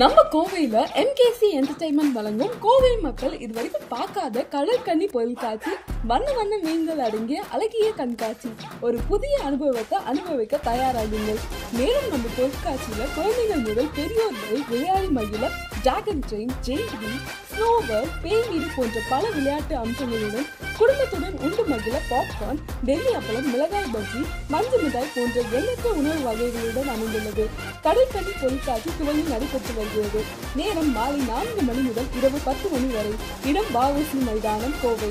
நம்ம கோவையில MKC entertainment வழங்கும் கோவை மக்கள் இதுவரைக்கும் பார்க்காத கடற்கன்னி பொருட்காட்சி வண்ண வண்ண மீன்கள் அடங்கிய அழகிய கண்காட்சி. ஒரு புதிய அனுபவத்தை அனுபவிக்க தயாராகுங்கள். மேலும் நம்ம பொருட்காட்சியில குழந்தைகள் முதல் பெரியோர் வரை விளையாடி மகிழ டிராகன் ட்ரெயின் ஜெய்டி ஸ்னோவர் பேய் வீடு போன்ற பல விளையாட்டு அம்சங்களுடன் குடும்பத்துடன் மகிழ பாப்கார்ன் டெல்லி அப்பளம் மிளகாய் பஜ்ஜி மஞ்சு மிட்டாய் போன்ற எண்ணற்ற உணவு வகைகளுடன் அமைந்துள்ளது. கடற்கன்னி பொருட்காட்சி துவங்கி நடைபெற்று வருகிறது. நேரம் மாலை நான்கு மணி முதல் இரவு பத்து மணி வரை. இடம் பாவசி மைதானம் கோவை.